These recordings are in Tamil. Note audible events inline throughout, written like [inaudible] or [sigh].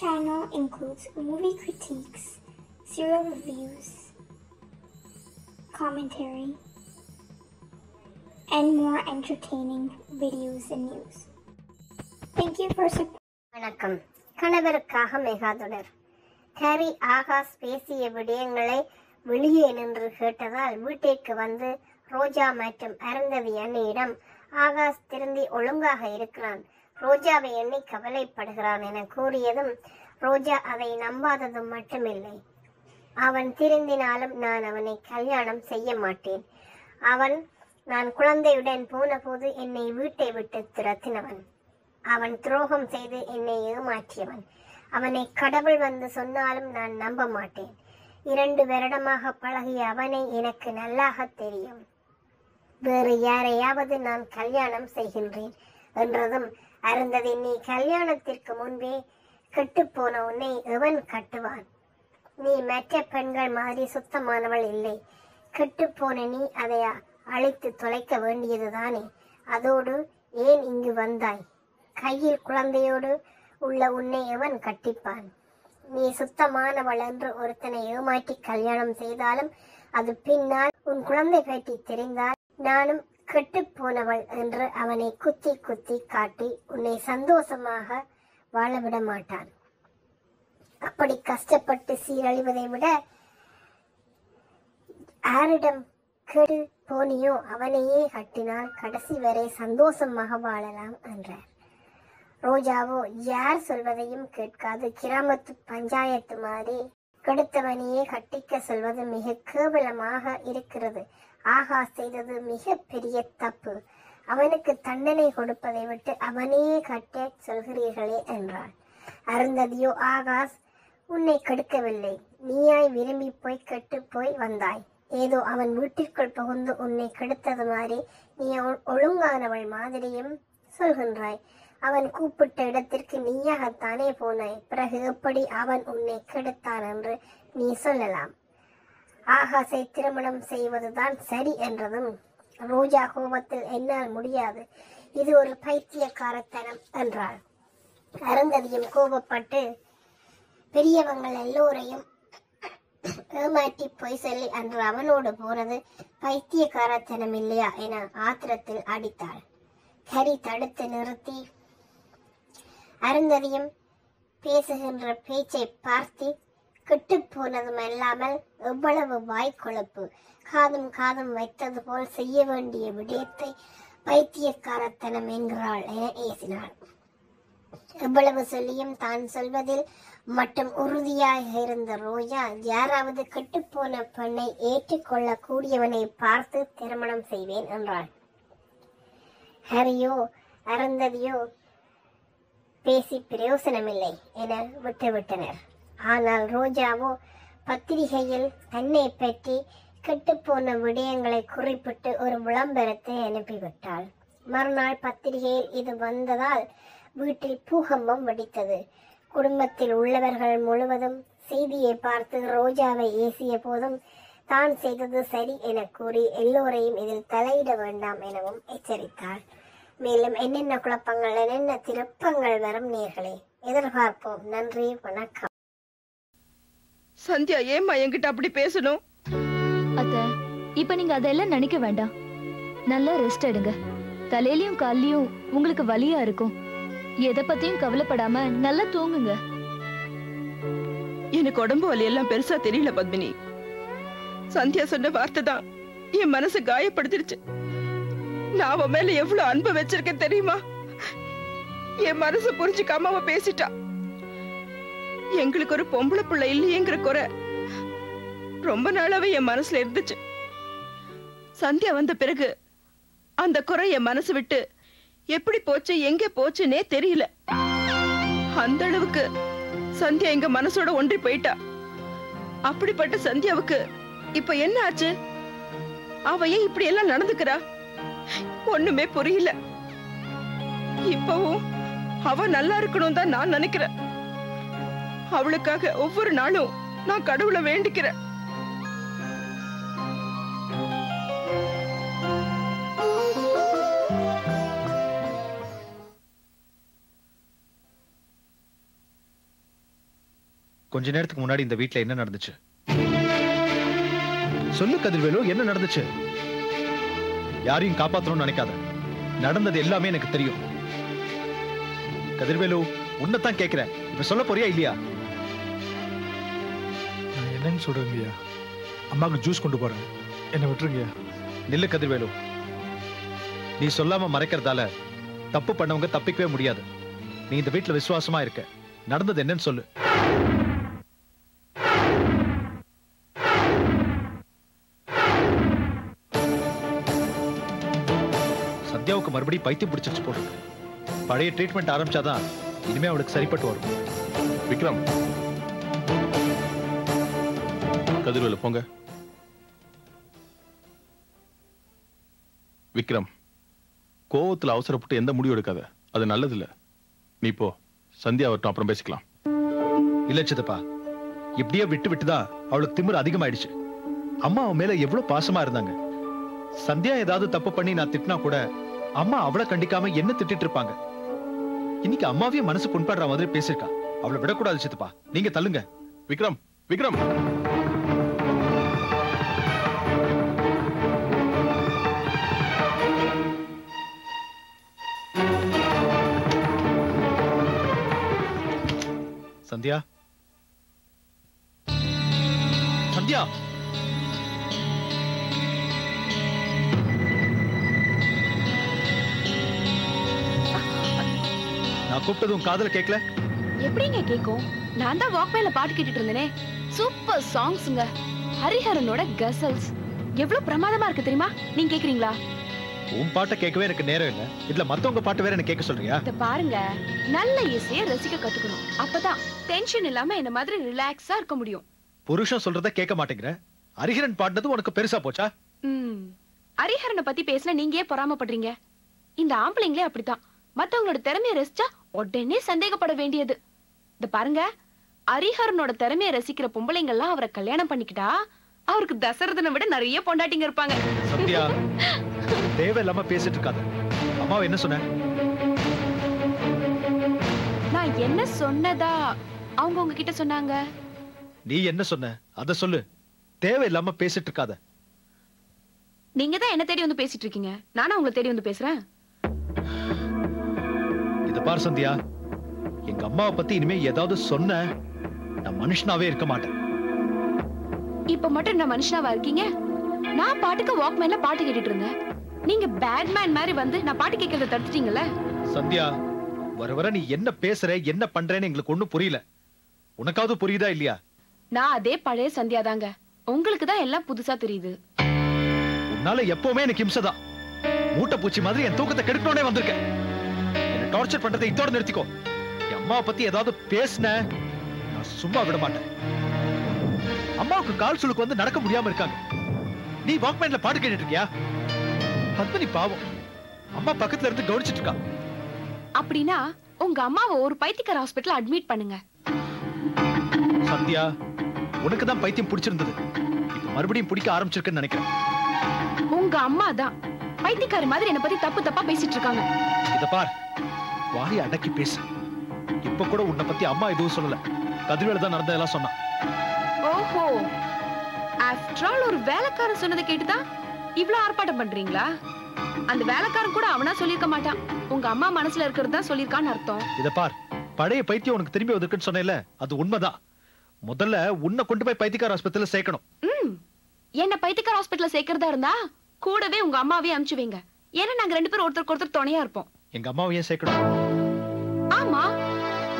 channel includes movie critiques, serial reviews, commentary, and more entertaining videos and news. Thank you for support. வணக்கம் கணவருக்காக மெகாதொடர் ஹாரி ஆகாஷ் பேசிய விடயங்களை வெளியே நின்று கேட்டதால் வீட்டிற்கு வந்து ரோஜா மற்றும் அருந்ததி அண்ணியிடம் ஆகாஷ் திருந்தி ஒழுங்காக இருக்கிறான் ரோஜாவை எண்ணி கவலைப்படுகிறான் என கூறியதும் ரோஜா அதை நம்பாததும் மட்டுமில்லை. அவன் திருந்தினாலும் நான் அவனை கல்யாணம் செய்ய மாட்டேன். அவன் நான் குழந்தையுடன் போனபோது என்னை வீட்டை விட்டு துரத்தினவன். அவன் துரோகம் செய்து என்னை ஏமாற்றியவன். அவனை கடவுள் வந்து சொன்னாலும் நான் நம்ப மாட்டேன். இரண்டு வருடமாக பழகிய அவனை எனக்கு நல்லாக தெரியும். வேறு யாரையாவது நான் கல்யாணம் செய்கின்றேன் என்றதும் அருந்ததி நீ கல்யாணத்திற்கு முன்பே கெட்டுப்போன உன்னை எவன் கட்டுவான்? நீ மற்ற பெண்கள் மாதிரி சுத்தமானவள் இல்லை. கெட்டுப்போன நீ அதை அழித்து தொலைக்க வேண்டியதுதானே? அதோடு ஏன் இங்கு வந்தாய்? கையில் குழந்தையோடு உள்ள உன்னை எவன் கட்டிப்பான்? நீ சுத்தமானவள் என்று ஒருத்தனை ஏமாற்றி கல்யாணம் செய்தாலும் அது பின்னால் உன் குழந்தை கட்டி தெரிந்தால் நானும் கெட்டுப் போனவள் என்று அவனை குத்தி குத்தி காட்டி உன்னை சந்தோஷமாக வாழவிட மாட்டான் அப்படி கஷ்டப்பட்டு சீரழிவதை விட ஆரிடம் கெடு போனியோ அவனையே கட்டினால் கடைசி வரை சந்தோஷமாக வாழலாம் என்றார். ரோஜாவோ யார் சொல்வதையும் கேட்காது. கிராமத்து பஞ்சாயத்து மாதிரி கெடுத்தவனையே கட்டிக்க சொல்வது மிக கேவலமாக இருக்கிறது. ஆகா செய்தது மிக பெரிய தப்பு. அவனுக்கு தண்டனை கொடுப்பதை விட்டு அவனே கட்ட சொல்கிறீர்களே என்றாள். அருந்ததியோ ஆகாஷ் உன்னை கெடுக்கவில்லை. நீயாய் விரும்பி போய் கெட்டு போய் வந்தாய். ஏதோ அவன் வீட்டிற்குள் புகுந்து உன்னை கெடுத்தது மாதிரி நீ ஒழுங்கானவள் மாதிரியும் சொல்கின்றாய். அவன் கூப்பிட்ட இடத்திற்கு நீயாகத்தானே போனாய். பிறகு எப்படி அவன் உன்னை கெடுத்தான் என்று நீ சொல்லலாம். ஆகாசை திருமணம் செய்வதுதான் சரி என்றதும் ரோஜா கோபத்தில் என்னால் முடியாது இது ஒரு பைத்தியக்காரத்தனம் என்றாள். அருந்ததியும் கோபப்பட்டு பெரியவங்கள் எல்லோரையும் ஏமாற்றி பொய் சொல்லி அன்று அவனோடு போனது பைத்தியக்காரத்தனம் இல்லையா என ஆத்திரத்தில் அடித்தாள். ஹரி தடுத்து நிறுத்தி அருந்ததியும் பேசுகின்ற பேச்சை பார்த்து கெட்டுப் போனதும் அல்லாமல் எவ்வளவு வாய்க்கொழுப்பு. காதும் காதும் வைத்தது போல் செய்ய வேண்டிய விடயத்தை பைத்தியக்காரத்தனம் என்கிறாள். என ஏசினாள். எவ்வளவு சொல்லியும் தான் சொல்வதில் மட்டும் உறுதியாக இருந்த ரோஜா யாராவது கெட்டுப்போன பெண்ணை ஏற்றுக்கொள்ள கூடியவனை பார்த்து திருமணம் செய்வேன் என்றாள். ஹரியோ அருந்ததியோ பேசி பிரயோசனமில்லை என விட்டுவிட்டனர். ஆனால் ரோஜாவோ பத்திரிகையில் தன்னை பற்றி கெட்டுப்போன விடயங்களை குறிப்பிட்டு ஒரு விளம்பரத்தை அனுப்பிவிட்டாள். மறுநாள் பத்திரிகையில் இது வந்ததால் வீட்டில் பூகம்பம் வெடித்தது. குடும்பத்தில் உள்ளவர்கள் முழுவதும் செய்தியை பார்த்து ரோஜாவை ஏசிய போதும் தான் செய்தது சரி என கூறி எல்லோரையும் இதில் தலையிட வேண்டாம் எனவும் எச்சரித்தாள். மேலும் என்னென்ன குழப்பங்கள் என்னென்ன திருப்பங்கள் வரும் நேர்களே எதிர்பார்ப்போம். நன்றி வணக்கம். சந்தியா ஏம்மா என்கிட்ட அப்படி பேசணும்? அத்த இப்ப நீங்க அதெல்லாம் நினைக்க வேண்டாம். நல்லா ரெஸ்ட் எடுங்க. தலையிலயும் கால்லயும் உங்களுக்கு வலியா இருக்கும். எதை பத்தியும் கவலைப்படாம நல்லா தூங்குங்க. எனக்கு உடம்பு வலி எல்லாம் பெருசா தெரியல பத்மினி. சந்தியா சொன்ன வார்த்தை தான் என் மனசு காயப்படுத்திருச்சு. நான் அவன் மேல எவ்வளவு அன்பு வச்சிருக்கேன் தெரியுமா? என் மனசு புரிஞ்சுக்காம அவ பேசிட்டா. எங்களுக்கு ஒரு பொம்பளை பிள்ளை இல்லையேங்கிற குறை. ரொம்ப நாளாவே என் மனசுல இருந்துச்சு. சந்தியா வந்த பிறகு அந்த குறை என் மனசு விட்டு எப்படி போச்சு எங்க போச்சுன்னே தெரியல. அந்த அளவுக்கு சந்தியா எங்க மனசோட ஒன்றி போயிட்டா. அப்படிப்பட்ட சந்தியாவுக்கு இப்ப என்ன ஆச்சு? அவ ஏன் இப்படி எல்லாம் நடந்துக்கிறா? ஒண்ணுமே புரியல. இப்பவும் அவ நல்லா இருக்கணும் தான் நான் நினைக்கிறேன். அவளுக்காக ஒவ்வொரு நாளும் நான் கடவுளை வேண்டிக்கிறேன். கொஞ்ச நேரத்துக்கு முன்னாடி இந்த வீட்ல என்ன நடந்துச்சு? சொல்லு கதிர்வேலு என்ன நடந்துச்சு? யாரையும் காப்பாத்தணும்னு நினைக்காத. நடந்தது எல்லாமே எனக்கு தெரியும். கதிர்வேலு உன்னைத்தான் கேக்குறேன். இப்ப சொல்ல போறியா இல்லையா? என்னன்னு சொல்றேங்கய்யா? அம்மாவுக்கு ஜூஸ் கொண்டு போறேன். என்னை விட்டுருங்கய்யா. நில்லு கதிர்வேலு. நீ சொல்லாம மறைக்கிறதால தப்பு பண்ணவங்க தப்பிக்கவே முடியாது. நீ இந்த வீட்ல விசுவாசமா இருக்க. நடந்தது என்னன்னு சொல்லு. சத்யாவுக்கு மறுபடியும் பைத்தியம் பிடிச்சிருச்சு போட்டு பழைய ட்ரீட்மெண்ட் ஆரம்பிச்சாதான் இனிமே அவளுக்கு சரிப்பட்டு வரும். விக்ரம் கதிர்வேலு போங்க. விக்ரம் கோவத்துல அவசரப்பட்டு எந்த முடிவு எடுக்காத. அது நல்லதில்ல. நீ போ. சந்தியா வரட்டும் அப்புறம் பேசிக்கலாம். இல்ல சித்தப்பா. இப்படியே விட்டு விட்டுதான் அவளுக்கு திமிரு அதிகமாயிடுச்சு. அம்மா அவன் மேல எவ்வளவு பாசமா இருந்தாங்க. சந்தியா ஏதாவது தப்பு பண்ணி நான் திட்டினா கூட அம்மா அவளை கண்டிக்காம என்ன திட்டிட்டு இருப்பாங்க? இன்னைக்கு அம்மாவையும் மனசு புண்படுற மாதிரி பேசியிருக்கா. அவளை விடக்கூடாது சித்தப்பா. நீங்க தள்ளுங்க. விக்ரம் விக்ரம். சந்தியா? சந்தியா? நான் கூப்பிட்டதும் காதல கேட்கல எப்படிங்க கேக்கும்? நான் தான் வாக்வேல பாட்டு கேட்டுட்டு இருந்தேனே. சூப்பர் சாங்ஸ்ங்க ஹரிஹரனோட கசல்ஸ் எவ்வளவு பிரமாதமா இருக்கு தெரியுமா? நீங்க கேக்குறீங்களா? உன் பாட்டை கேட்கவே எனக்கு நேரம் இல்ல. இதுல மத்தவங்க பாட்டு வேற எனக்கு கேட்க சொல்றியா? இத பாருங்க. நல்ல இசைய ரசிக்க கத்துக்கணும். அப்பதான் டென்ஷன் இல்லாம என்ன மாதிரி ரிலாக்ஸா இருக்க முடியும். புருஷன் சொல்றத கேட்க மாட்டேங்கிற. ஹரிஹரன் பாடினது உனக்கு பெருசா போச்சா? ம். ஹரிஹரனை பத்தி பேசினா நீங்க பொறாமப்படுறீங்க? இந்த ஆம்பளைங்களே அப்படித்தான். மத்தவங்களோட திறமைய ரசிச்சா உடனே சந்தேகப்பட வேண்டியது. இந்த பாருங்க. ஹரிஹரனோட திறமைய ரசிக்கிற பொம்பளைங்க எல்லாம் அவரை கல்யாணம் பண்ணிக்கிட்டா அவருக்கு தசரதனை விட நிறைய பொண்டாட்டிங்க இருப்பாங்க. சந்தியா தேவையில்லாம பேசிட்டு இருக்காத. அம்மாவை என்ன சொன்ன? நான் என்ன சொன்னதா அவங்க உங்ககிட்ட சொன்னாங்க? நீ என்ன சொன்ன? அத சொல்லு. தேவையில்லாம பேசிட்டு இருக்காத. நீங்க தான் என்ன தேடி வந்து பேசிட்டு இருக்கீங்க? நானா உங்களை தேடி வந்து பேசுறேன்? இத பார் சந்தியா எங்க அம்மாவை பத்தி இனிமே ஏதாவது சொன்ன நான் மனுஷனாவே இருக்க மாட்டேன். இப்ப மட்டும் நான் மனுஷனாவா இருக்கீங்க? நான் பாட்டுக்கு வாக்மேன்ல பாட்டு கேட்டுட்டு இருந்தேன் நீங்க பேட்மேன் மாதிரி வந்து நான் பாட்டு கேட்கறத தடுத்துட்டீங்கல்ல? சந்தியா வர வர நீ என்ன பேசுற என்ன பண்றேன்னு எங்களுக்கு ஒண்ணும் புரியல. உனக்காவது புரியுதா இல்லையா? நான் அதே பழைய சந்தியா தாங்க. உங்களுக்கு தான் எல்லாம் புதுசா தெரியுது. உன்னால எப்பவுமே எனக்கு இம்சைதான் மூட்டை பூச்சி மாதிரி என் தூக்கத்தை கெடுக்கணும்னே வந்திருக்கேன். என்ன டார்ச்சர் பண்றதை இதோட நிறுத்திக்கோ. என் அம்மாவை பத்தி ஏதாவது பேசின நான் சும்மா விட மாட்டேன். அம்மாவுக்கு கால் சுளுக்கு வந்து நடக்க முடியாம இருக்காங்க. நீ வாக்மேன்ல பாட்டு கேட்டுட்டு இருக்கியா பத்மினி பாவம். அம்மா பக்கத்துல இருந்து கவனிச்சிட்டு இருக்கா அப்படின்னா உங்க அம்மாவை ஒரு பைத்தியக்கார ஹாஸ்பிட்டல் அட்மிட் பண்ணுங்க. சந்தியா உனக்கு தான் பைத்தியம் பிடிச்சிருந்தது. இப்ப மறுபடியும் பிடிக்க ஆரம்பிச்சிருக்குன்னு நினைக்கிறேன். உங்க அம்மா தான் பைத்தியக்கார மாதிரி என்ன பத்தி தப்பு தப்பா பேசிட்டு இருக்காங்க இத பார். வாயை அடக்கி பேசு. இப்ப கூட உன்னை பத்தி அம்மா எதுவும் சொல்லல. கதிர்வேல தான் நடந்ததெல்லாம் சொன்னா ஓஹோ. ஆஃப்டர் ஆல் ஒரு வேலைக்காரன் சொன்னதை கேட்டுதான் இவ்ளோ ஆர்ப்பாட்டம் பண்றீங்களா? அந்த வேலைக்காரன் கூட அவனா சொல்லிருக்க மாட்டான். உங்க அம்மா மனசுல இருக்கிறது தான் சொல்லிருக்கான்னு அர்த்தம். இத பார். பழைய பைத்தியம் உனக்கு திரும்பி வந்திருக்குன்னு சொன்னேல அது உண்மைதான். முதல்ல உன்னை கொண்டு போய் பைத்தியக்கார ஆஸ்பத்திரியில சேர்க்கணும். என்ன பைத்தியக்கார ஹாஸ்பிட்டல்ல சேர்க்கறதா இருந்தா கூடவே உங்க அம்மாவையும் அனுப்பிச்சு வைங்க. ஏன்னா நாங்க ரெண்டு பேரும் ஒருத்தருக்கு ஒருத்தர் துணையா இருப்போம். எங்க அம்மாவை ஏன் சேர்க்கணும்? ஆமா.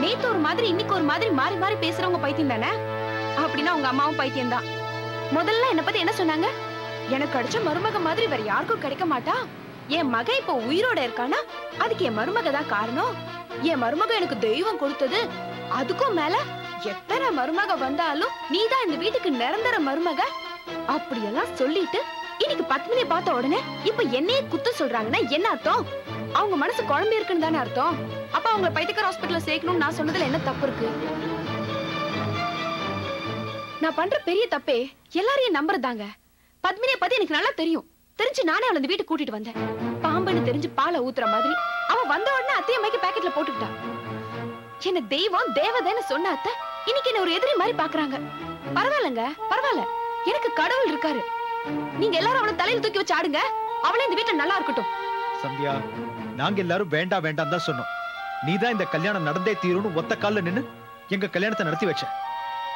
நேத்து ஒரு மாதிரி இன்னைக்கு ஒரு மாதிரி மாறி மாறி பேசுறவங்க பைத்தியம் தானே? அப்படின்னா உங்க அம்மாவும் பைத்தியம் தான். முதல்ல என்ன பத்தி என்ன சொன்னாங்க? எனக்கு அடிச்ச மருமக மாதிரி வேற யாருக்கும் கிடைக்க மாட்டா? என் மக இப்போ உயிரோட இருக்கானா? அதுக்கு என் மருமக தான் காரணம். என் மருமக எனக்கு தெய்வம் கொடுத்தது. அதுக்கும் மேல எத்தனை மருமக வந்தாலும் நீதான் இந்த வீட்டுக்கு நிரந்தர மருமக. அப்படியெல்லாம் சொல்லிட்டு இன்னைக்கு பத்மினி பார்த்த உடனே இப்ப என்னையே குத்த சொல்றாங்கன்னா என்ன அர்த்தம்? அவங்க மனசு குழம்பு இருக்குன்னு தானே அர்த்தம். அப்ப அவங்க பைத்தியக்கார ஹாஸ்பிட்டல் சேர்க்கணும்னு நான் சொன்னதுல என்ன தப்பு இருக்கு? நான் பண்ற பெரிய தப்பே எல்லாரையும் நம்புறதாங்க. பத்மினிய பத்தி எனக்கு நல்லா தெரியும். தெரிஞ்சு நானே அவளை இந்த கூட்டிட்டு வந்தேன். பாம்புன்னு தெரிஞ்சு பாலை ஊத்துற மாதிரி அவ வந்த உடனே அத்தைய மைக்கு பாக்கெட்ல போட்டுக்கிட்டா. என்ன தெய்வம் தேவதைன்னு சொன்ன அத்தை இன்னைக்கு என்ன ஒரு எதிரி மாதிரி பாக்குறாங்க. பரவாயில்லங்க பரவாயில்ல. எனக்கு கடவுள் இருக்காரு. நீங்க எல்லாரும் அவளை தலையில தூக்கி வச்சு ஆடுங்க. அவளே இந்த வீட்டுல நல்லா இருக்கட்டும். சந்தியா நாங்க எல்லாரும் வேண்டாம் வேண்டாம் தான் சொன்னோம். நீதான் இந்த கல்யாணம் நடந்தே தீரும்னு ஒத்த கால்ல நின்னு எங்க கல்யாணத்தை நடத்தி வச்ச.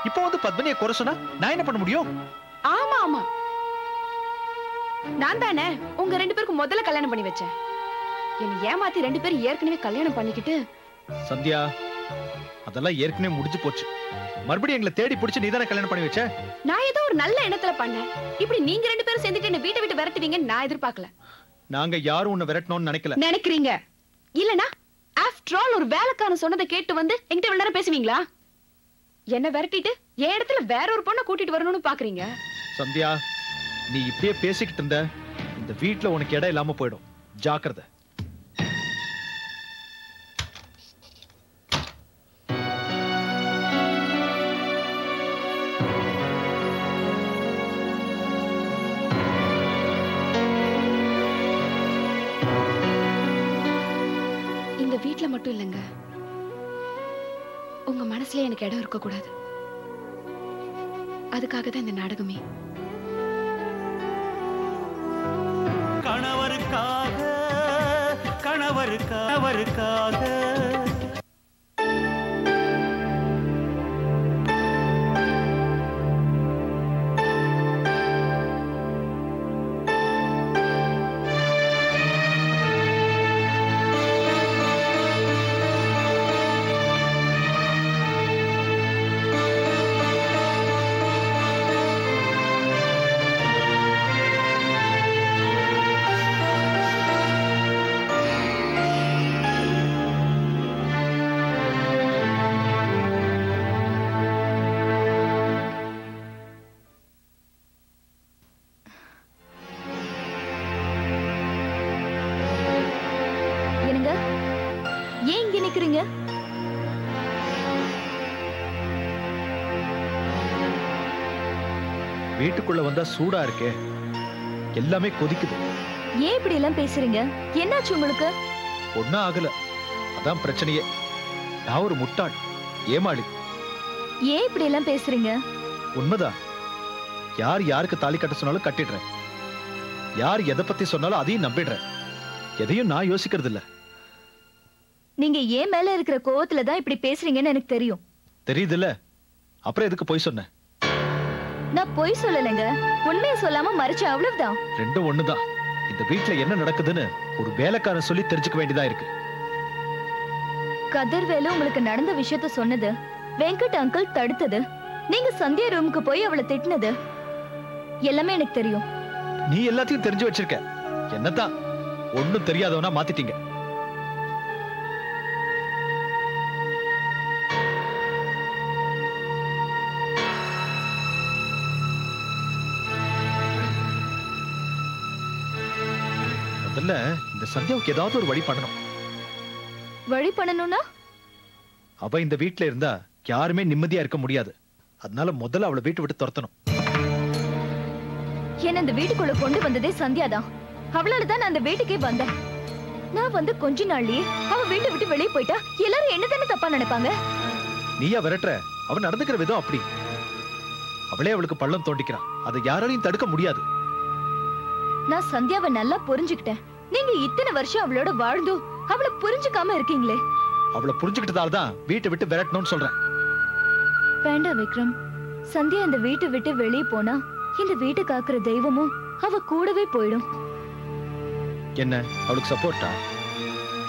இப்போ வந்து பத்மினியை குறை சொன்னா நான் என்ன பண்ண முடியும்? ஆமா ஆமா. நான் தானே உங்க ரெண்டு பேருக்கு முதல்ல கல்யாணம் பண்ணி வச்சேன். என்னை ஏமாத்தி ரெண்டு பேரும் ஏற்கனவே கல்யாணம் பண்ணிக்கிட்டு. சந்தியா அதெல்லாம் ஏற்கனவே முடிஞ்சு போச்சு. மறுபடியும் எங்களை தேடி பிடிச்சு நீதானே கல்யாணம் பண்ணி வச்ச? நான் ஏதோ ஒரு நல்ல எண்ணத்துல பண்ணேன். இப்படி நீங்க ரெண்டு பேரும் சேர்ந்துட்டு என்ன வீட்டை விட்டு விரட்டுவீங்கன்னு நான் எதிர்பார்க்கல. நாங்க யாரும் உன்னை விரட்டணும்னு நினைக்கல. நினைக்கிறீங்க? இல்லனா ஆஃப்டர் ஆல் ஒரு வேலைக்காரன் சொன்னதை கேட்டு வந்து என்கிட்ட இவ்வளவு நேரம் பேசுவீங்களா? என்ன விரட்டிட்டு என் இடத்துல வேற ஒரு பொண்ணை கூட்டிட்டு வரணும்னு பாக்குறீங்க? சந்தியா நீ இப்படியே பேசிக்கிட்டு இருந்த இந்த வீட்ல உனக்கு இடம் இல்லாம போயிடும். ஜாக்கிரதை. இந்த வீட்ல மட்டும் இல்லைங்க. மனசுல எனக்கு இடம் இருக்க கூடாது. அதுக்காக தான் இந்த நாடகமே. கணவருக்காக கணவருக்காக வந்தா சூடா இருக்கே. எல்லாமே கொதிக்குது. ஏன் இப்படி எல்லாம் பேசுறீங்க? என்னாச்சு உங்களுக்கு? ஒன்னும் ஆகல. அதான் பிரச்சனையே. நான் ஒரு முட்டாள். ஏமாளி. ஏன் இப்படி எல்லாம் பேசுறீங்க? உண்மைதான் யார் யாருக்கு தாலி கட்ட சொன்னாலும் கட்டிடுறேன். யார் எதை பத்தி சொன்னாலும் அதையும் நம்பிடுறேன். எதையும் நான் யோசிக்கிறது இல்ல நீங்க ஏன் மேல இருக்கிற கோவத்துல தான் இப்படி பேசுறீங்கன்னு எனக்கு தெரியும். தெரியுதுல்ல. அப்புறம் எதுக்கு போய் சொன்னேன் நான் பொய் சொல்லலைங்க. உண்மையை சொல்லாம மறைச்ச அவ்வளவுதான். ரெண்டும் ஒண்ணுதான். இந்த வீட்ல என்ன நடக்குதுன்னு ஒரு வேலைக்காரன் சொல்லி தெரிஞ்சுக்க வேண்டியதா இருக்கு. கதிர்வேலு உங்களுக்கு நடந்த விஷயத்த சொன்னது. வெங்கட் அங்கிள் தடுத்தது. நீங்க சந்தியா ரூமுக்கு போய் அவளை திட்டினது. எல்லாமே எனக்கு தெரியும். நீ எல்லாத்தையும் தெரிஞ்சு வச்சிருக்க. என்னதான்? ஒண்ணும் தெரியாதவனா மாத்திட்டீங்க. முதல்ல இந்த சந்தியாவுக்கு ஏதாவது ஒரு வழி பண்ணணும். வழி பண்ணணும்னா? அவ இந்த வீட்ல இருந்தா யாருமே நிம்மதியா இருக்க முடியாது. அதனால முதல்ல அவளை வீட்டை விட்டு துரத்தணும். என்ன இந்த வீட்டுக்குள்ள கொண்டு வந்ததே சந்தியா தான் அவளால தான் நான் அந்த வீட்டுக்கே வந்தேன். நான் வந்து கொஞ்ச நாள்லயே அவ வீட்டை விட்டு வெளியே போயிட்டா எல்லாரும் என்ன தானே தப்பா நினைப்பாங்க? நீயா விரட்டுற? அவ நடந்துக்கிற விதம் அப்படி. அவளே அவளுக்கு பள்ளம் தோண்டிக்கிறான் அதை யாராலையும் தடுக்க முடியாது. நான் சந்தியாவை நல்லா புரிஞ்சுக்கிட்டேன். நீங்க இத்தனை வருஷம் அவளோட வாழ்ந்தும். அவளை புரிஞ்சுக்காம இருக்கீங்களே. அவளை புரிஞ்சுக்கிட்டதால தான் வீட்டை விட்டு விரட்டணும்னு சொல்றேன். வேண்டாம் விக்ரம். சந்தியா இந்த வீட்டை விட்டு வெளியே போனா இந்த வீட்டை காக்குற தெய்வமும் அவ கூடவே போயிடும். என்ன? அவளுக்கு சப்போர்ட்டா?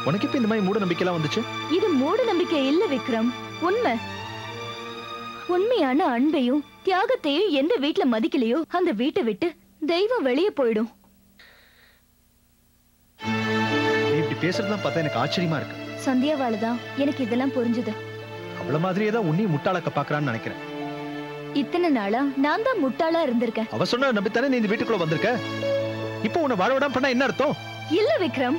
உனக்கு இப்ப இந்த மாதிரி மூட நம்பிக்கைலாம் வந்துச்சு? இது மூட நம்பிக்கை இல்ல விக்ரம். உண்மை. உண்மையான அன்பையும் தியாகத்தையும் எந்த வீட்ல மதிக்கலையோ அந்த வீட்டை விட்டு தெய்வம் வெளியே போயிடும். பேசுறதுலாம் பார்த்தா எனக்கு ஆச்சரியமா இருக்கு. சந்தியாவால தான் எனக்கு இதெல்லாம் புரிஞ்சுது. அவள மாதிரியே தான் உன்னையும் முட்டாளாக்க பாக்குறான்னு நினைக்கிறேன். இத்தனை நாளா நான் தான் முட்டாளா இருந்திருக்கேன். அவ சொன்ன நம்பித்தானே நீ இந்த வீட்டுக்குள்ள வந்திருக்க? இப்போ உன்னை வாழ விடாம பண்ணா என்ன அர்த்தம்? இல்ல விக்ரம்.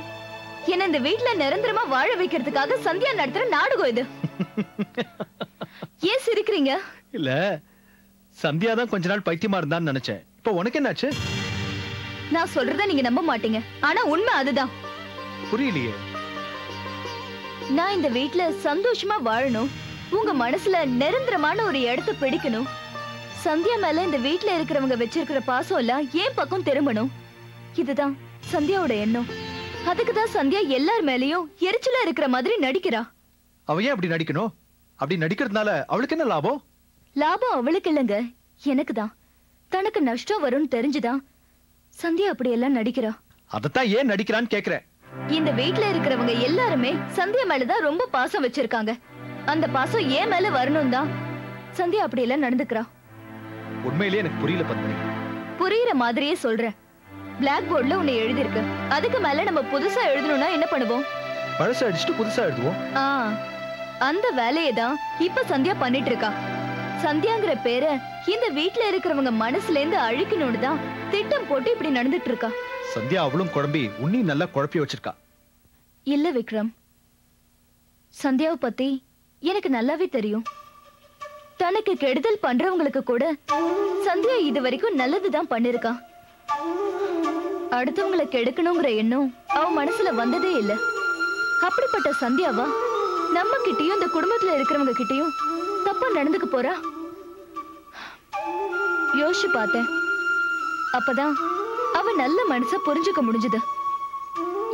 என்ன இந்த வீட்ல நிரந்தரமா வாழ வைக்கிறதுக்காக சந்தியா நடத்துற நாடகம் இது. ஏன் சிரிக்கிறீங்க? இல்ல சந்தியா தான் கொஞ்ச நாள் பைத்தியமா இருந்தான்னு நினைச்சேன். இப்போ உனக்கு என்னாச்சு? நான் சொல்றத நீங்க நம்ப மாட்டீங்க. ஆனா உண்மை அதுதான். புரியலையே. நான் இந்த வீட்ல சந்தோஷமா வாழணும். உங்க மனசுல நிரந்தரமான ஒரு இடத்தை பிடிக்கணும். சந்தியா மேல இந்த வீட்ல இருக்கிறவங்க வச்சிருக்கிற பாசம் எல்லாம் ஏன் பக்கம் திரும்பணும். இதுதான் சந்தியாவோட எண்ணம். அதுக்கு தான் சந்தியா எல்லார் மேலயும் எரிச்சலா இருக்கிற மாதிரி நடிக்கிறா. அவ ஏன் அப்படி நடிக்கணும்? அப்படி நடிக்கிறதுனால அவளுக்கு என்ன லாபம்? லாபம் அவளுக்கு இல்லைங்க. எனக்கு தான். தனக்கு நஷ்டம் வரும்னு தெரிஞ்சுதான் சந்தியா அப்படி எல்லாம் நடிக்கிறா. அதத்தான் ஏன் நடிக்கிறான்னு கேக்குறேன். இந்த வீட்ல இருக்கிறவங்க எல்லாருமே சந்தியா மேலதான் ரொம்ப பாசம் வச்சிருக்காங்க. அந்த பாசம் ஏன் மேல வரணும் தான். சந்தியா அப்படி எல்லாம் நடந்துக்கிறா. உண்மையிலேயே எனக்கு புரியல பத்மினி. புரியுற மாதிரியே சொல்றேன். பிளாக் போர்ட்ல உன்னை எழுதிருக்கு அதுக்கு மேல நம்ம புதுசா எழுதணும்னா என்ன பண்ணுவோம்? பழச அடிச்சுட்டு புதுசா எழுதுவோம். ஆ அந்த வேலையை தான் இப்ப சந்தியா பண்ணிட்டு இருக்கா சந்தியாங்கிற பேரை இந்த வீட்ல இருக்கிறவங்க மனசுல இருந்து அழிக்கணும்னு தான் திட்டம் போட்டு இப்படி நடந்துட்டு இருக்கா சந்தியா அவளும் குழம்பி உன்னி நல்லா குழப்பி வச்சிருக்கா. இல்ல விக்ரம். சந்தியாவை பத்தி எனக்கு நல்லாவே தெரியும். தனக்கு கெடுதல் பண்றவங்களுக்கு கூட சந்தியா இது வரைக்கும் நல்லதுதான் பண்ணிருக்கா. அடுத்தவங்களை கெடுக்கணுங்கிற எண்ணம் அவ மனசுல வந்ததே இல்ல. அப்படிப்பட்ட சந்தியாவா நம்ம கிட்டயும் இந்த குடும்பத்துல இருக்கிறவங்க கிட்டயும் தப்பா நடந்துக்க போறா? யோசிச்சு பார்த்தேன். அப்பதான் அவ நல்ல மனச புரிஞ்சுக்க முடிஞ்சது.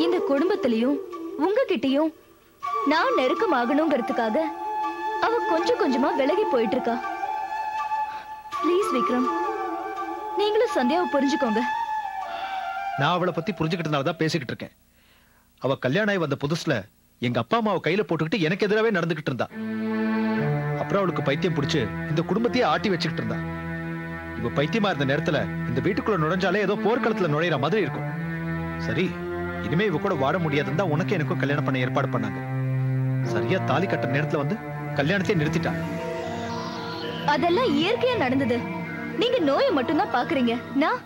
இந்த குடும்பத்திலயும் உங்ககிட்டயும் நான் நெருக்கமாகணுங்கிறதுக்காக அவ கொஞ்சம் கொஞ்சமா விலகி போயிட்டு இருக்கா ப்ளீஸ் விக்ரம். நீங்களும் சந்தியாவை புரிஞ்சுக்கோங்க. நான் அவளை பத்தி புரிஞ்சுக்கிட்டனால தான் பேசிக்கிட்டு இருக்கேன். அவ கல்யாணம் ஆகி வந்த புதுசுல எங்க அப்பா அம்மாவை கையில போட்டுக்கிட்டு எனக்கு எதிராவே நடந்துகிட்டு இருந்தா. அப்புறம் அவளுக்கு பைத்தியம் பிடிச்சு இந்த குடும்பத்தையே ஆட்டி வச்சுக்கிட்டு இருந்தா. இவ பைத்தியமா இருந்த நேரத்துல இந்த வீட்டுக்குள்ள நுழைஞ்சாலே ஏதோ போர்க்களத்துல நுழையிற மாதிரி இருக்கும். சரி இனிமே இவ கூட வாட முடியாதுன்னு தான் உனக்கு எனக்கும் கல்யாணம் பண்ண ஏற்பாடு பண்ணாங்க. சரியா தாலி கட்டுற நேரத்துல வந்து கல்யாணத்தையே நிறுத்திட்டா. அதெல்லாம் இயற்கையா நடந்தது. நீங்க நோயை மட்டும்தான் பாக்குறீங்க நான்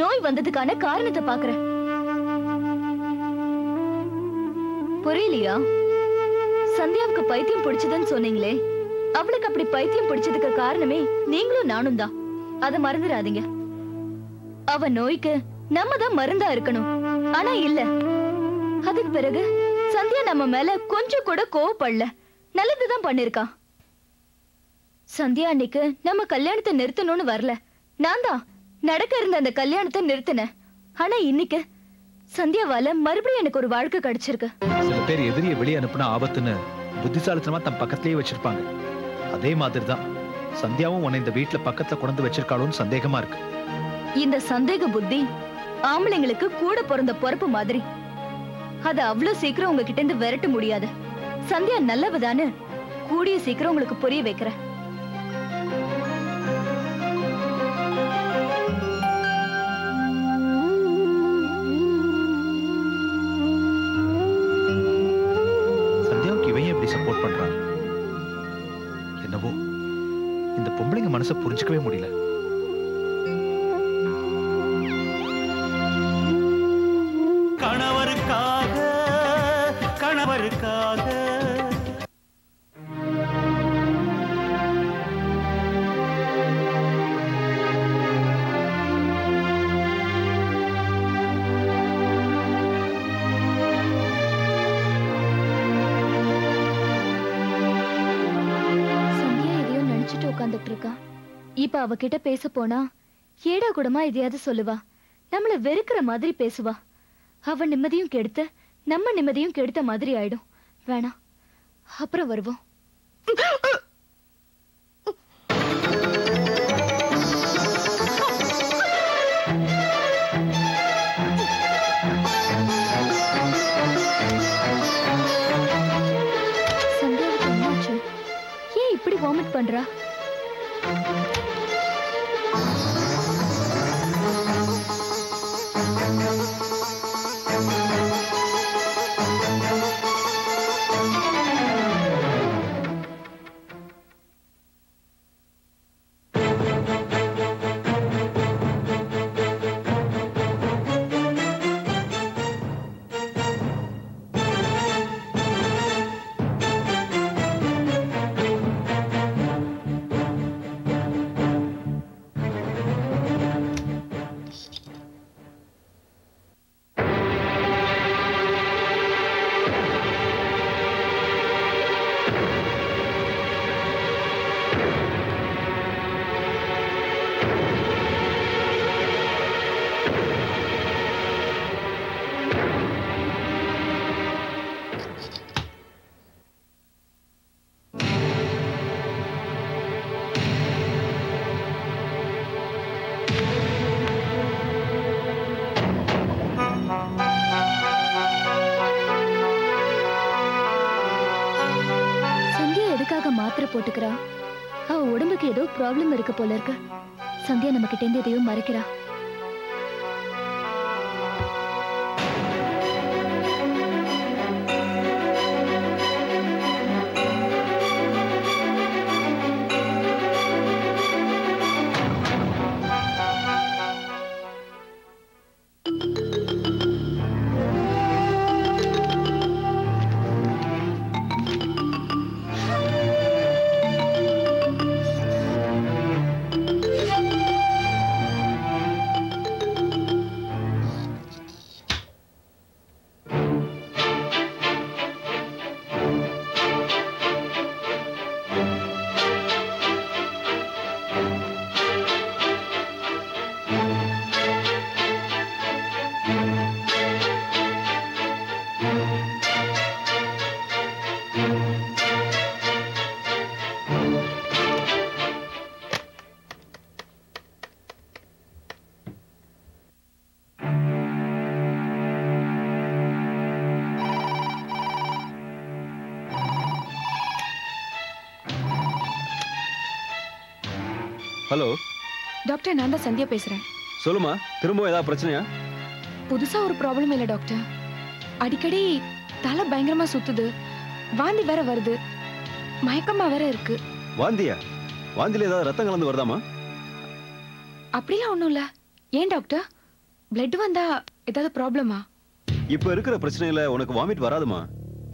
நோய் வந்ததுக்கான காரணத்தை பாக்குறேன் புரியலையா? சந்தியாவுக்கு பைத்தியம் பிடிச்சதுன்னு சொன்னீங்களே. அவளுக்கு அப்படி பைத்தியம் பிடிச்சதுக்கு காரணமே நீங்களும் நானும் தான் அத மறந்துடாதீங்க அவ நோய்க்கு நம்ம தான் மருந்தா இருக்கணும். ஆனா இல்ல. அதுக்கு பிறகு சந்தியா நம்ம மேல கொஞ்சம் கூட கோவப்படல. நல்லதுதான் பண்ணிருக்கா. சந்தியா அன்னைக்கு நம்ம கல்யாணத்தை நிறுத்தணும்னு வரல. நான் தான் நடக்க இருந்த அந்த கல்யாணத்தை நிறுத்தினேன். ஆனா இன்னைக்கு சந்தியாவால மறுபடியும் எனக்கு ஒரு வாழ்க்கை கிடைச்சிருக்கு. சில பேர் எதிரிய வெளியே அனுப்புனா ஆபத்துன்னு புத்திசாலித்தனமா தன் பக்கத்திலேயே வச்சிருப்பாங்க. அதே மாதிரி தான் சந்தியாவும் உன்னை இந்த வீட்டுல பக்கத்துல கொண்டு வச்சிருக்காளோன்னு சந்தேகமா இருக்கு. இந்த சந்தேக புத்தி ஆம்பளைங்களுக்கு கூட பிறந்த பொறுப்பு மாதிரி. அத அவ்வளவு சீக்கிரம் உங்ககிட்ட இருந்து விரட்ட முடியாது. சந்தியா நல்லவதானு கூடிய சீக்கிரம் உங்களுக்கு புரிய வைக்கிறேன். மனசை புரிஞ்சுக்கவே அவகிட்ட பேச போனா ஏடா கூடமா எதையாவது சொல்லுவா. நம்மள வெறுக்கிற மாதிரி பேசுவா. அவ நிம்மதியும் கெடுத்த நம்ம நிம்மதியும் கெடுத்த மாதிரி ஆயிடும். வேணாம் அப்புறம் வருவோம். ஏன் இப்படி வாமிட் பண்றா? ப்ராப்ளம் இருக்கு போல இருக்கு. சந்தியா நம்ம கிட்ட இருந்து எதையோ மறைக்கிறா. நான் தான் சந்தியா பேசுறேன். சொல்லுமா திரும்ப ஏதாவது பிரச்சனையா? புதுசா ஒரு ப்ராப்ளம் இல்ல டாக்டர் அடிக்கடி தலை பயங்கரமா சுத்துது. வாந்தி வேற வருது. மயக்கமா வேற இருக்கு. வாந்தியா? வாந்தில ஏதாவது ரத்தம் கலந்து வருதாமா அப்படிலாம் ஒண்ணும் இல்ல. ஏன் டாக்டர் பிளட் வந்தா ஏதாவது ப்ராப்ளமா இப்ப இருக்கிற பிரச்சனையில உனக்கு வாமிட் வராதுமா?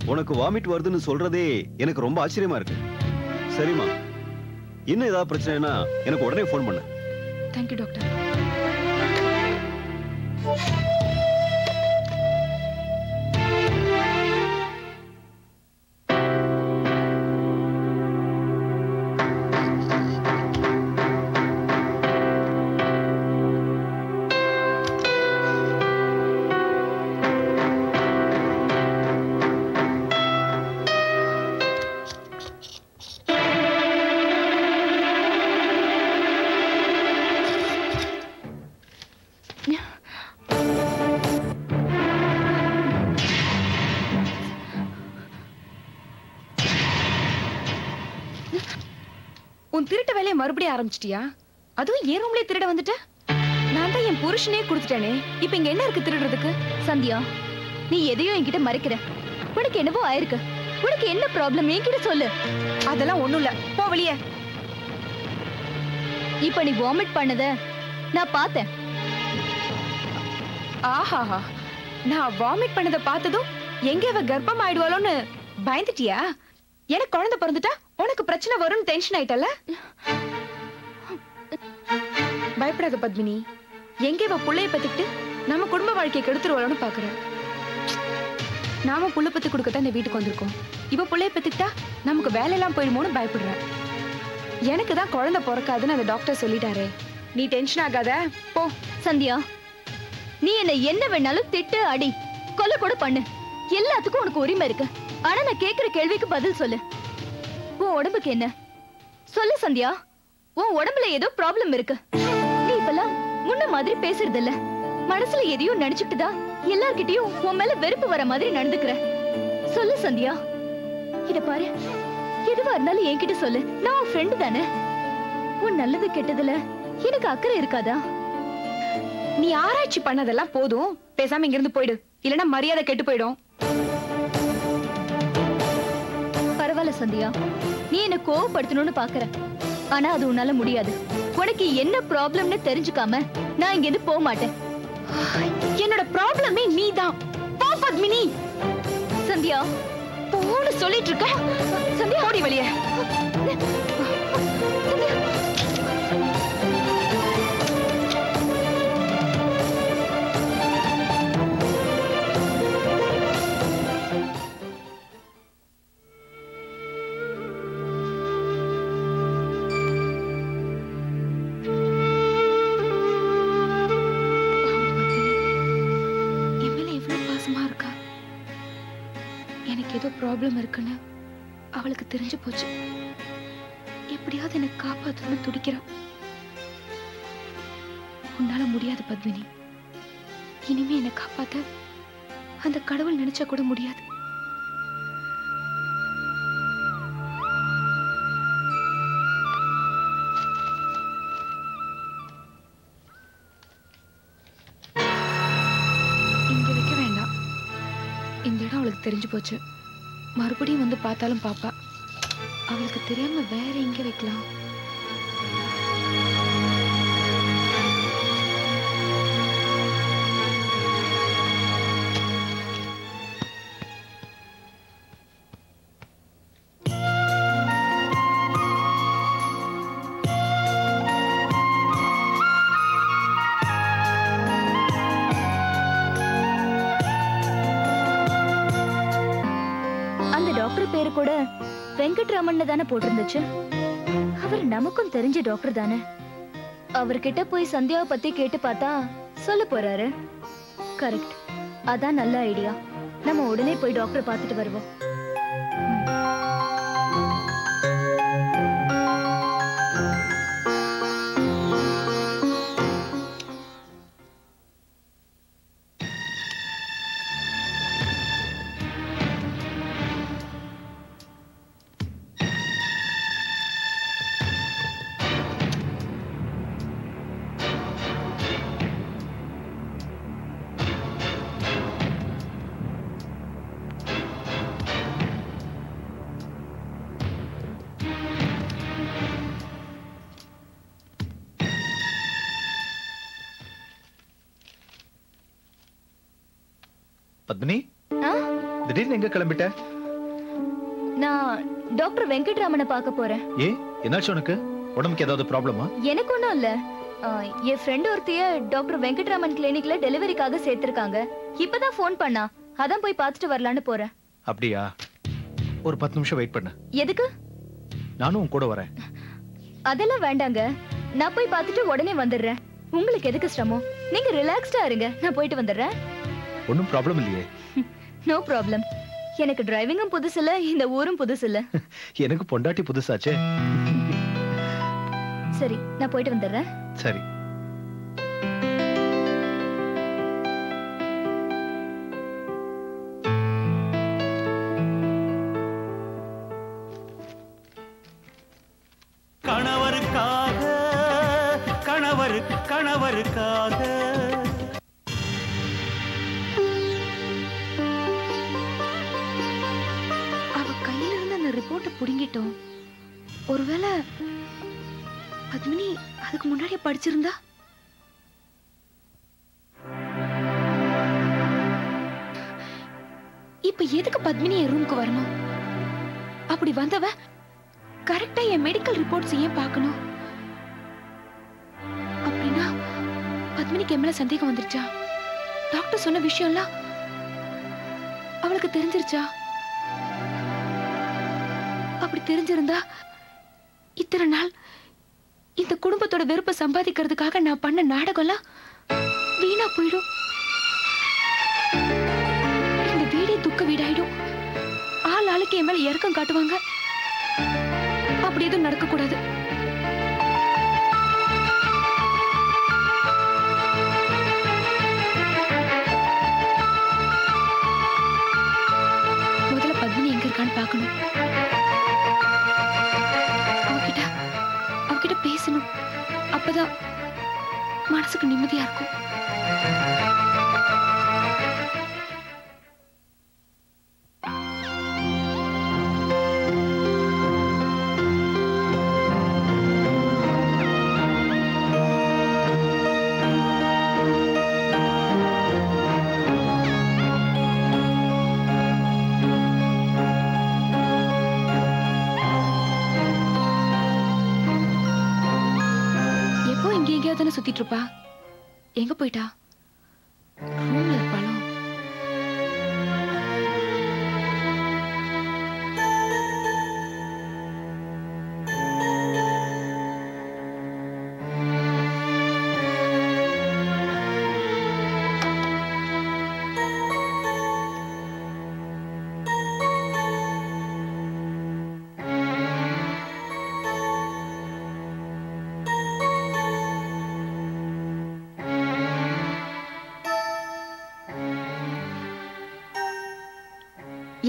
உனக்கு வாமிட் வருதுன்னு சொல்றதே எனக்கு ரொம்ப ஆச்சரியமா இருக்கு. சரிம்மா. இன்னும் ஏதாவது பிரச்சனைனா எனக்கு உடனே ஃபோன் பண்ணு. தேங்க்யூ டாக்டர் உன் மறுபடியும் ஆரம்பிச்சிட்டியா? அதுவும் என் ரூம்லயே திருட வந்துட்ட? நான் தான் என் புருஷனே கொடுத்துட்டேனே. இப்ப இங்க என்ன இருக்கு திருடுறதுக்கு? சந்தியா நீ எதையோ என்கிட்ட மறைக்கிற. உனக்கு என்னவோ ஆயிருக்கு. உனக்கு என்ன ப்ராப்ளம் என்கிட்ட சொல்லு. அதெல்லாம் ஒண்ணும் இல்ல. போ வெளிய. இப்ப நீ வாமிட் பண்ணத நான் பார்த்தேன். ஆஹாஹா. நான் வாமிட் பண்ணத பார்த்ததும் எங்க இவ கர்ப்பம் ஆயிடுவாளோன்னு பயந்துட்டியா? எனக்கு குழந்தை பிறந்துட்டா உனக்கு பிரச்சனை வரும்னு டென்ஷன் ஆயிட்டல பயப்படாத பத்மினி. எங்க இவ புள்ளைய பத்திக்கிட்டு நம்ம குடும்ப வாழ்க்கையை கெடுத்துருவாளோன்னு பாக்குறேன் நாம புள்ள பத்தி கொடுக்கத்தான் இந்த வீட்டுக்கு வந்திருக்கோம். இவ புள்ளைய பத்திக்கிட்டா நமக்கு வேலையெல்லாம் போயிடுமோன்னு பயப்படுறேன். எனக்கு தான் குழந்தை பிறக்காதுன்னு அந்த டாக்டர் சொல்லிட்டாரு. நீ டென்ஷன் ஆகாத. போ. சந்தியா நீ என்ன என்ன வேணாலும் திட்டு அடி கொல்ல கூட பண்ணு. எல்லாத்துக்கும் உனக்கு உரிமை இருக்கு. ஆனா நான் கேக்குற கேள்விக்கு பதில் சொல்லு. உன் உடம்புக்கு என்ன? சொல்லு சந்தியா உன் உடம்புல ஏதோ ப்ராப்ளம் இருக்கு. முன்ன மாதிரி பேசுறது இல்ல மனசுல எதையோ நினைச்சுட்டு தான் எல்லார்கிட்டயும் உன் மேல வெறுப்பு வர மாதிரி நடந்துக்கிற. சொல்லு சந்தியா. இத பாரு. எதுவா இருந்தாலும் என்கிட்ட சொல்லு. நான் உன் ஃப்ரெண்டு தானே. உன் நல்லது கெட்டதுல எனக்கு அக்கறை இருக்காதா? நீ ஆராய்ச்சி பண்ணதெல்லாம் போதும். பேசாம இங்க இருந்து போயிடு. இல்லனா மரியாதை கெட்டு போயிடும். பரவாயில்ல சந்தியா. நீ என்ன கோவப்படுத்தணும்னு பாக்குற. ஆனா அது உன்னால முடியாது. உனக்கு என்ன ப்ராப்ளம்னு தெரிஞ்சுக்காம நான் இங்க இருந்து போக மாட்டேன். என்னோட ப்ராப்ளமே நீதான். போ பத்மினி. சந்தியா போன்னு சொல்லிட்டு இருக்க. சந்தியா ஓடி வெளியே. ஏதோ ப்ராப்ளம் இருக்குன்னு அவளுக்கு தெரிஞ்சு போச்சு. எப்படியாவது என்னை காப்பாத்தணும்னு துடிக்கிறான். உன்னால முடியாது பத்மினி. இனிமே என்னை காப்பாத்த அந்த கடவுள் நினைச்சா கூட முடியாது. இங்க வேண்டாம். இந்த இடம் அவளுக்கு தெரிஞ்சு போச்சு. மறுபடியும் வந்து பார்த்தாலும் பாப்பா. அவளுக்கு தெரியாம வேற எங்க வைக்கலாம்? வெங்கட்ராமன் தானே போட்டிருந்துச்சு? அவர் நமக்கும் தெரிஞ்ச டாக்டர் தானே? அவர்கிட்ட போய் சந்தியாவை பத்தி கேட்டு பார்த்தா சொல்ல போறாரு. கரெக்ட் அதான் நல்ல ஐடியா நம்ம உடனே போய் டாக்டர் பார்த்துட்டு வருவோம். வெங்கட்ராமனை பார்க்க போறேன். ஏ என்னாச்சு உனக்கு? உடம்புக்கு ஏதாவது ப்ராப்ளமா எனக்கு ஒண்ணும் இல்ல. என் ஃப்ரெண்ட் ஒருத்திய டாக்டர் வெங்கட்ராமன் கிளினிக்ல டெலிவரிக்காக சேர்த்திருக்காங்க. இப்பதான் ஃபோன் பண்ணா. அதான் போய் பார்த்துட்டு வரலான்னு போறேன். அப்படியா? ஒரு பத்து நிமிஷம் வெயிட் பண்ணு. எதுக்கு? நானும் உன் கூட வரேன். அதெல்லாம் வேண்டாங்க. நான் போய் பார்த்துட்டு உடனே வந்துடுறேன். உங்களுக்கு எதுக்கு சிரமம்? நீங்க ரிலாக்ஸ்டா இருங்க. நான் போயிட்டு வந்துடுறேன். ஒன்றும் ப்ராப்ளம் இல்லையே. [laughs] நோ ப்ராப்ளம் எனக்கு டிரைவிங்கும் புதுசு இல்ல இந்த ஊரும் புதுசு இல்ல [laughs] எனக்கு பொண்டாட்டி புதுசாச்சே. சரி நான் போயிட்டு வந்துடுறேன். சரி. தெரிஞ்சிருச்சா? டாக்டர் சொன்ன விஷயம்லாம் அவளுக்கு தெரிஞ்சிருச்சா? அப்படி தெரிஞ்சிருந்தா இத்தனை நாள் இந்த குடும்பத்தோட வெறுப்பை சம்பாதிக்கிறதுக்காக நான் பண்ண நாடகம்லாம் வீணா போயிடும். இந்த வீடே துக்க வீடாயிடும். ஆள் ஆளுக்கு என் மேல இறக்கம் காட்டுவாங்க. அப்படி எதுவும் நடக்கக்கூடாது. அப்பதான் மனசுக்கு நிம்மதியா இருக்கும். சுத்திட்டு இருப்பா. எங்க போயிட்டா?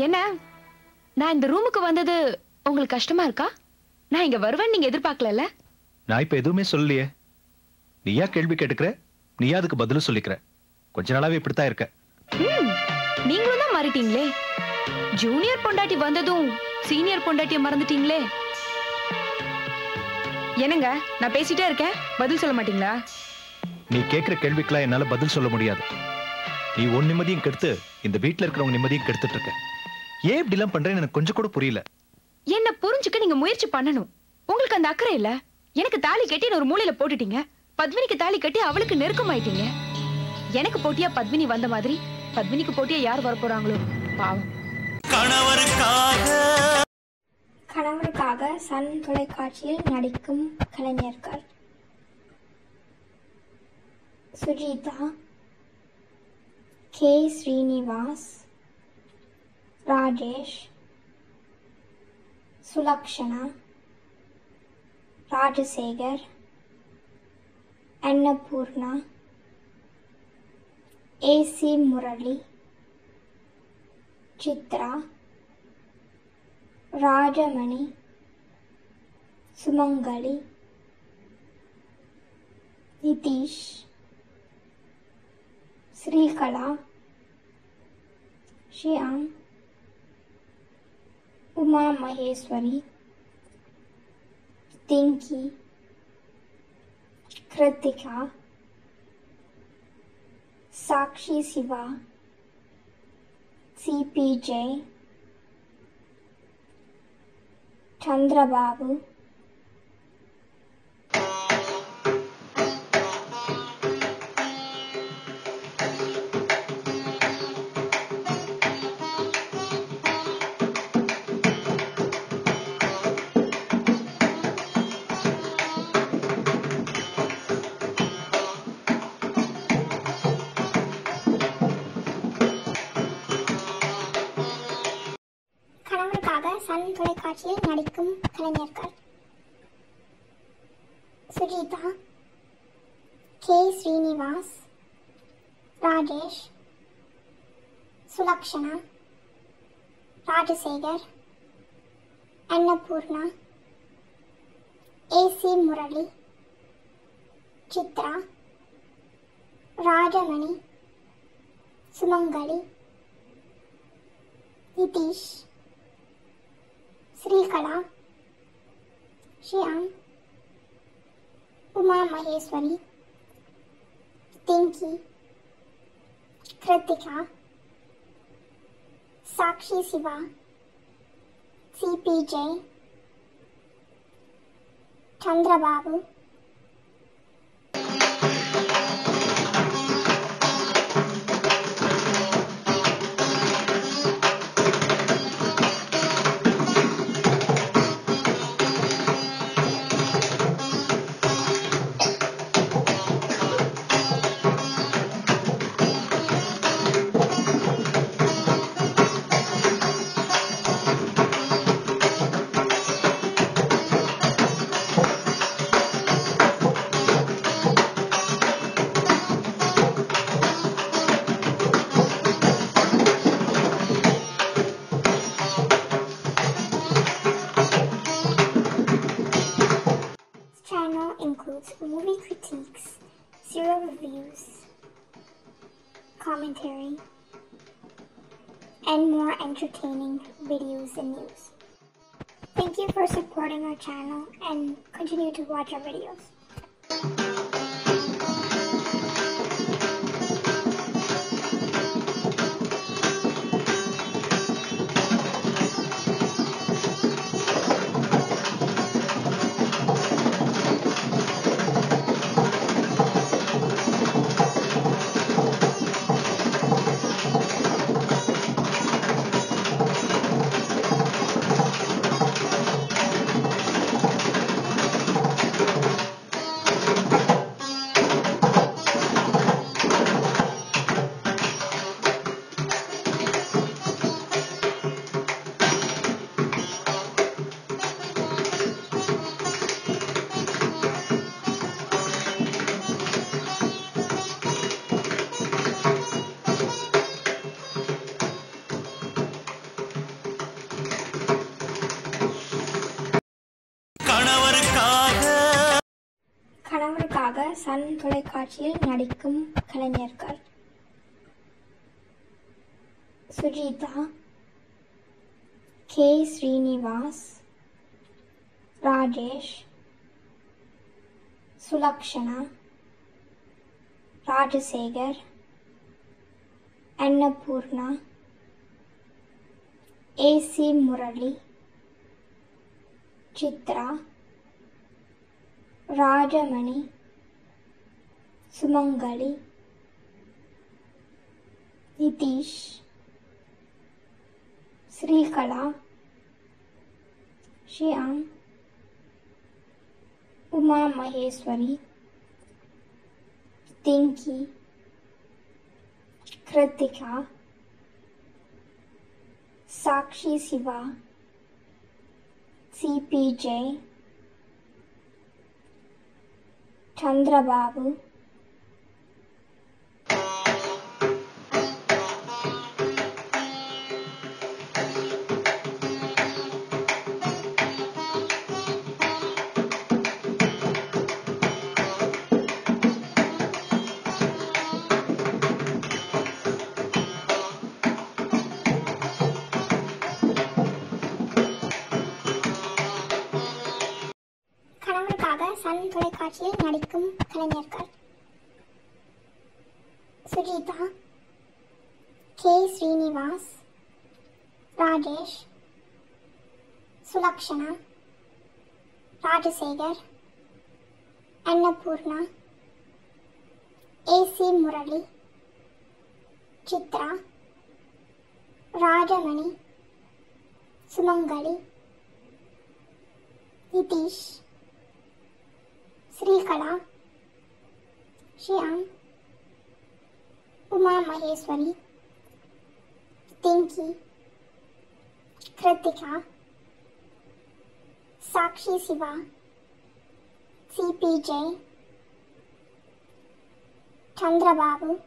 என்ன? நான் இந்த ரூமுக்கு வந்தது உங்களுக்கு கஷ்டமா இருக்கா? நான் இங்க வருவேன் நீங்க எதிர்பார்க்கல நான் இப்ப எதுவுமே சொல்லலையே. நீயா கேள்வி கேட்டுக்கிற? நீயா அதுக்கு பதிலும் சொல்லிக்கிற. கொஞ்ச நாளாவே இப்படித்தான் இருக்க. நீங்களும் தான் மாறிட்டீங்களே. ஜூனியர் பொண்டாட்டி வந்ததும் சீனியர் பொண்டாட்டிய மறந்துட்டீங்களே. என்னங்க நான் பேசிட்டே இருக்கேன். பதில் சொல்ல மாட்டீங்களா? நீ கேட்கிற கேள்விக்கெல்லாம் என்னால பதில் சொல்ல முடியாது. நீ உன் நிம்மதியும் கெடுத்து இந்த வீட்ல இருக்கிறவங்க நிம்மதியும் கெடுத்துட்டு இருக்க. ஏன் இப்படி எல்லாம் பண்றேன்னு எனக்கு கொஞ்சம் கூட புரியல. என்ன புரிஞ்சுக்க நீங்க முயற்சி பண்ணணும். உங்களுக்கு அந்த அக்கறை இல்ல? எனக்கு தாலி கட்டி ஒரு மூலையில போட்டுட்டீங்க. பத்மினிக்கு தாலி கட்டி அவளுக்கு நெருக்கமாயிட்டீங்க. எனக்கு போட்டியா பத்மினி வந்த மாதிரி? பத்மினிக்கு போட்டியா யார் வர போறாங்களோ? பாவம். கணவருக்காக. கணவருக்காக சன் தொலைக்காட்சியில் நடிக்கும் கலைஞர்கள். Sujitha K Srinivas Rajesh. Sulakshana? Rajasekar. Annapurna? AC Murali. Chitra? Rajamani. Sumangali. Nithish. Srikala. Shyam. Uma Maheshwari Pinky Krithika Sakshi Shiva CP Jai Chandrababu Sun தொலைக்காட்சியில் நடிக்கும் கலைஞர்கள். Sujitha K. Srinivas Rajesh Sulakshana Rajasekar Annapurna AC Murali Chitra Rajamani Sumangali Nithish. Srikala Shyam Uma Maheshwari Tinky Krithika Sakshi Shiva CP Jai Chandrababu our channel and continue to watch our videos. Sun தொலைக்காட்சியில் நடிக்கும் கலைஞர்கள் Sujitha K Srinivas Rajesh Sulakshana Rajasekar Annapurna AC Murali Chitra Rajamani Sumangali Nitish Srikala Shyam Uma Maheshwari Pinky Krithika Sakshi Shiva CPJ Chandrababu Rajasekar Annapurna AC Murali Chitra Rajamani Sumangali Nithish Srikala Shyam Uma Maheswari Pinki Kiruthika Sakshi Siva CPJ, Chandra Babu.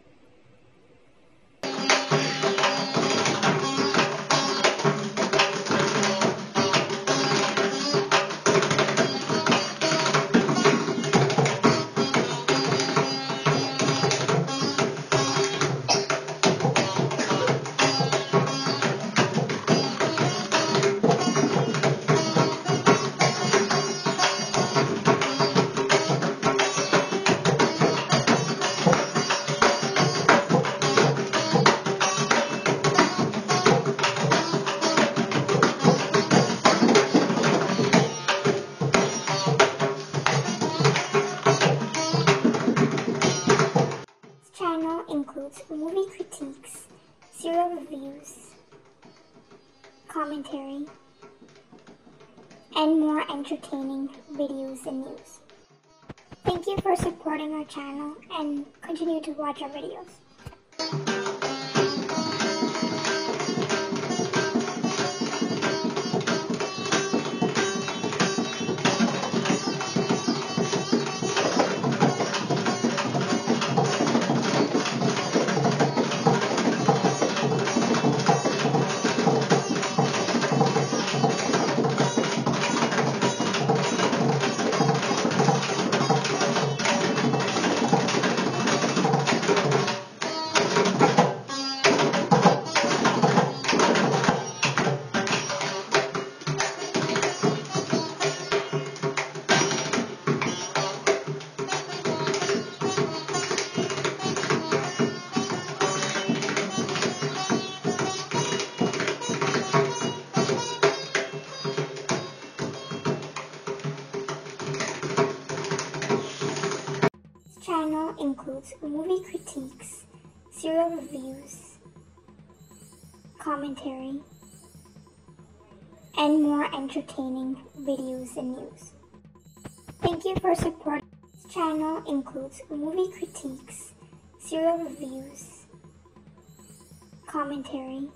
Entertaining videos and news. Thank you for supporting our channel and continue to watch our videos. Movie critiques, serial reviews, commentary, and more entertaining videos and news. Thank you for supporting. This channel includes movie critiques, serial reviews, commentary,